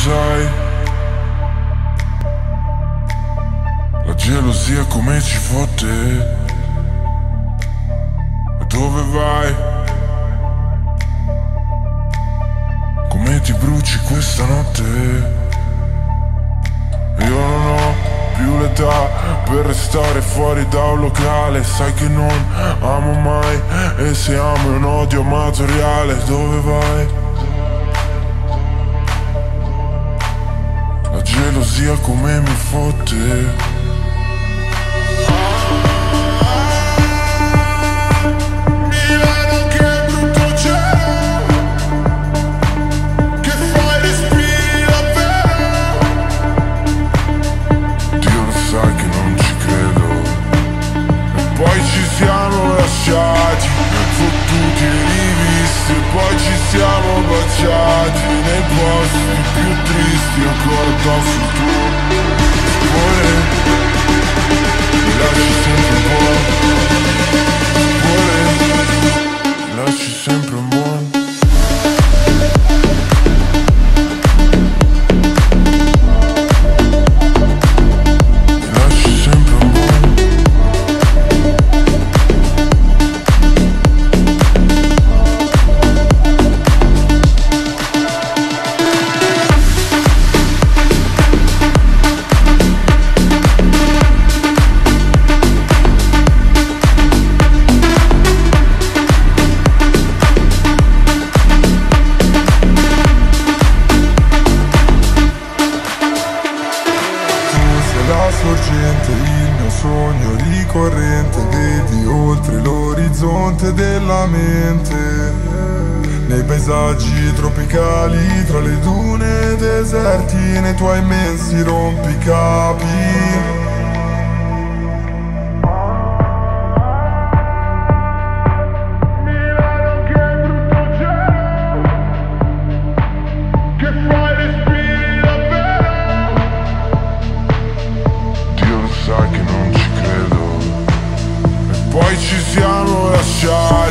sai La gelosia come ci fotte E dove vai? Come ti bruci questa notte? Io non ho più l'età per restare fuori da un locale Sai che non amo mai e se amo è un odio amatoriale Dove vai? La gelosia come mi fotte. Milano che brutto cielo Poi ci siamo baciati Nei posti più tristi Ancora addosso il tuo sogno ricorrente Vedi oltre l'orizzonte della mente. Nei paesaggi tropicali, tra le dune deserti Nei tuoi immensi rompicapi siamo lasciati